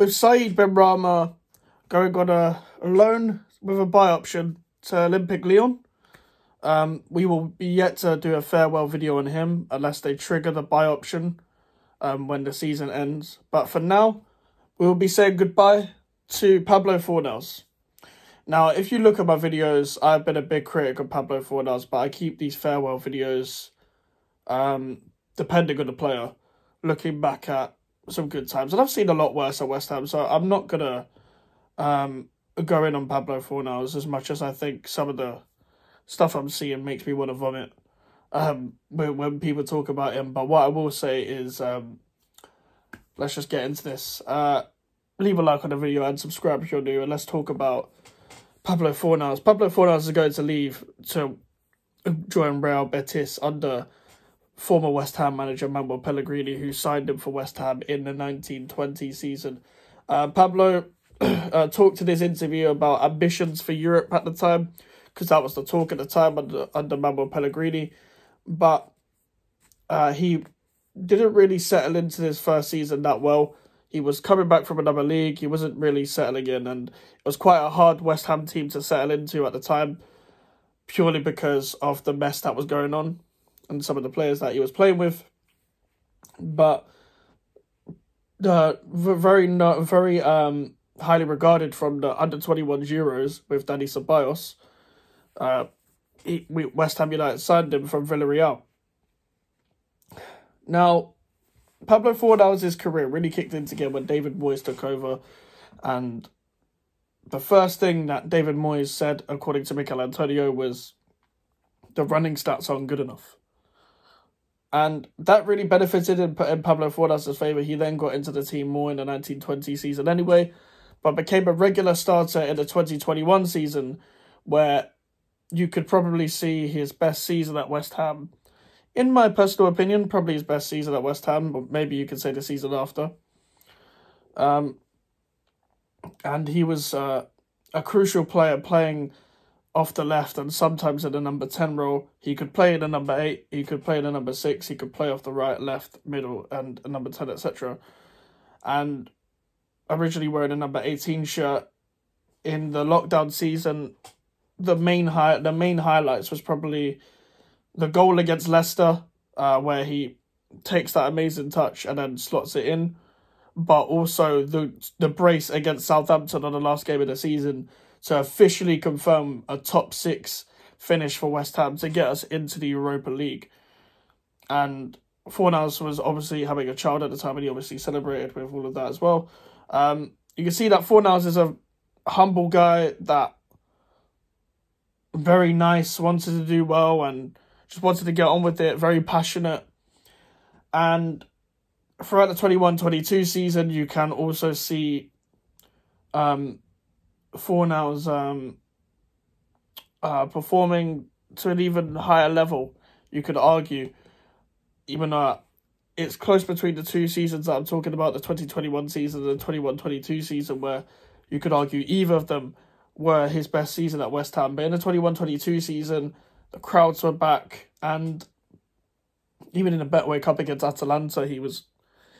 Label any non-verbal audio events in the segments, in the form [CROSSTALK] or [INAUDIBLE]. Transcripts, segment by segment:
with Said Benrahma going on a, loan with a buy option to Olympique Lyon. Um, we will be yet to do a farewell video on him unless they trigger the buy option um, when the season ends. But for now, we will be saying goodbye to Pablo Fornals. Now, if you look at my videos, I've been a big critic of Pablo Fornals, but I keep these farewell videos, um, depending on the player, looking back at some good times. And I've seen a lot worse at West Ham, so I'm not to um, go in on Pablo Fornals as much as I think some of the stuff I'm seeing makes me want to vomit um, when, when people talk about him. But what I will say is, um, let's just get into this. Uh, leave a like on the video and subscribe if you're new, and let's talk about Pablo Fornals. Pablo Fornals is going to leave to join Real Betis under former West Ham manager Manuel Pellegrini, who signed him for West Ham in the 1920 season. Uh, Pablo [CLEARS THROAT] uh, talked in this interview about ambitions for Europe at the time, because that was the talk at the time under, under Manuel Pellegrini. But uh, he didn't really settle into his first season that well. He was coming back from another league. He wasn't really settling in, and it was quite a hard West Ham team to settle into at the time, purely because of the mess that was going on and some of the players that he was playing with. But uh, very not very um highly regarded from the under twenty one Euros with Dani Ceballos. Uh, he, we, West Ham United signed him from Villarreal. Now, Pablo Fornals' career really kicked into gear when David Moyes took over, and the first thing that David Moyes said, according to Michail Antonio, was the running stats aren't good enough. And that really benefited in, in Pablo Fornals' favour. He then got into the team more in the 1920 season anyway, but became a regular starter in the 2021 season, where you could probably see his best season at West Ham. In my personal opinion, probably his best season at West Ham, but maybe you could say the season after. Um, and he was uh, a crucial player playing off the left and sometimes in the number 10 role. He could play in the number 8, he could play in the number 6, he could play off the right, left, middle, and a number 10, etc. And originally wearing a number 18 shirt in the lockdown season, the main high the main highlights was probably the goal against Leicester, uh, where he takes that amazing touch and then slots it in, but also the the brace against Southampton on the last game of the season to officially confirm a top six finish for West Ham to get us into the Europa League. And Fornals was obviously having a child at the time, and he obviously celebrated with all of that as well. Um, you can see that Fornals is a humble guy that very nice, wanted to do well, and just wanted to get on with it, very passionate. And throughout the 21 22 season, you can also see um, Fornals um, uh, performing to an even higher level, you could argue, even though it's close between the two seasons that I'm talking about, the 2021 season and the 21 22 season, where you could argue either of them were his best season at West Ham. But in the 21-22 season, the crowds were back, and even in the Betway Cup against Atalanta, he was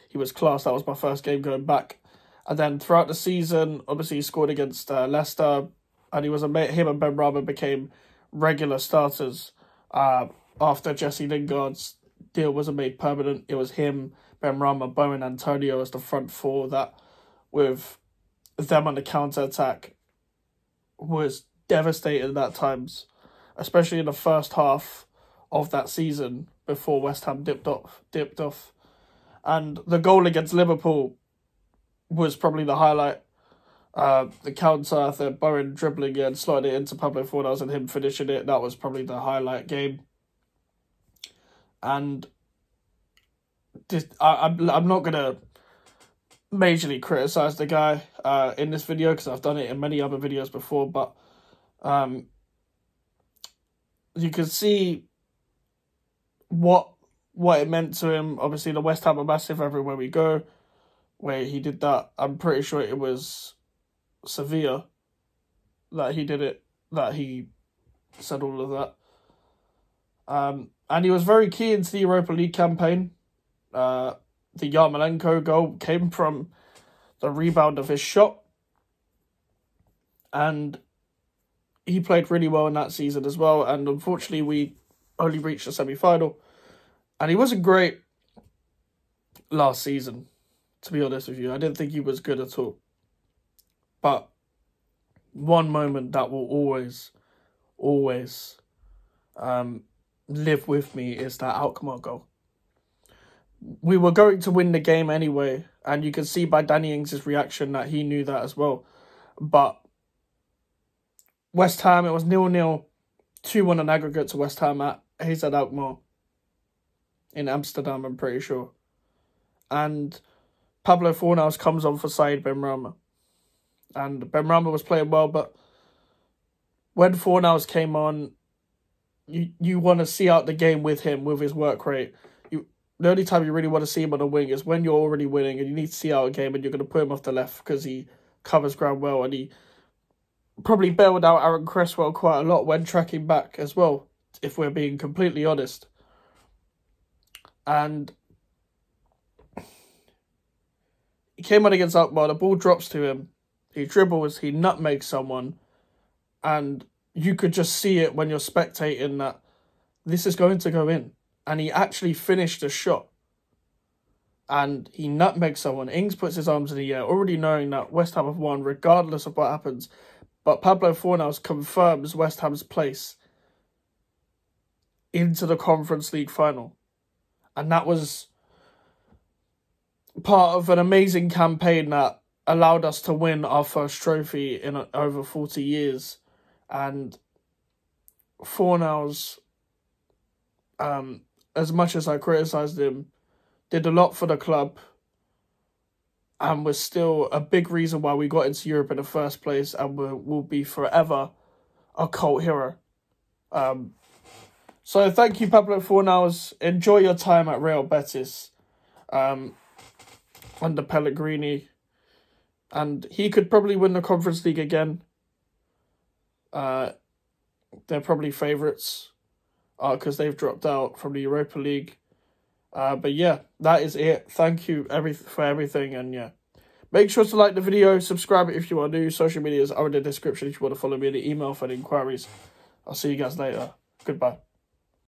he was class. That was my first game going back. And then throughout the season, obviously he scored against uh, Leicester, and he was a him and Benrahma became regular starters. Uh, after Jesse Lingard's deal wasn't made permanent, it was him, Benrahma, Bowen, Antonio as the front four that, with them on the counter attack, was devastated at times, especially in the first half of that season before West Ham dipped off dipped off. And the goal against Liverpool was probably the highlight. Uh, the counter, the Bowen dribbling and sliding it into Pablo Fornals and him finishing it, that was probably the highlight game. And this, I, I'm, I'm not going to majorly criticize the guy uh, in this video because I've done it in many other videos before, but um, you can see what what it meant to him. Obviously, the West Ham are massive everywhere we go. Where he did that, I'm pretty sure it was Sevilla that he did it. That he said all of that. Um, and he was very key into the Europa League campaign. Uh, the Yarmolenko goal came from the rebound of his shot. And he played really well in that season as well. And unfortunately, we only reached the semi final. And he wasn't great last season, to be honest with you. I didn't think he was good at all. But one moment that will always, always um, live with me is that Alkmaar goal. We were going to win the game anyway, and you can see by Danny Ings' reaction that he knew that as well. But West Ham, it was nil nil, 2 1 on aggregate to West Ham at AZ Alkmaar in Amsterdam, I'm pretty sure. And Pablo Fornals comes on for Said Benrahma. And Benrahma was playing well, but when Fornals came on, you you want to see out the game with him, with his work rate. You The only time you really want to see him on a wing is when you're already winning and you need to see out a game and you're going to put him off the left because he covers ground well and he probably bailed out Aaron Cresswell quite a lot when tracking back as well, if we're being completely honest. And he came on against Alkmaar, the ball drops to him, he dribbles, he nutmegs someone, and you could just see it when you're spectating that this is going to go in. And he actually finished the shot. And he nutmegs someone. Ings puts his arms in the air, already knowing that West Ham have won, regardless of what happens. But Pablo Fornals confirms West Ham's place into the Conference League final. And that was part of an amazing campaign that allowed us to win our first trophy in over 40 years. And Fornals, um, as much as I criticised him, did a lot for the club and was still a big reason why we got into Europe in the first place and will, will be forever a cult hero. Um, so thank you, Pablo Fornals. Enjoy your time at Real Betis um, under Pellegrini. And he could probably win the Conference League again. Uh, they're probably favourites because uh, they've dropped out from the Europa League. Uh, but yeah, that is it. Thank you every for everything, and yeah. Make sure to like the video, subscribe if you are new. Social medias are in the description if you want to follow me the email for any inquiries. I'll see you guys later. Goodbye.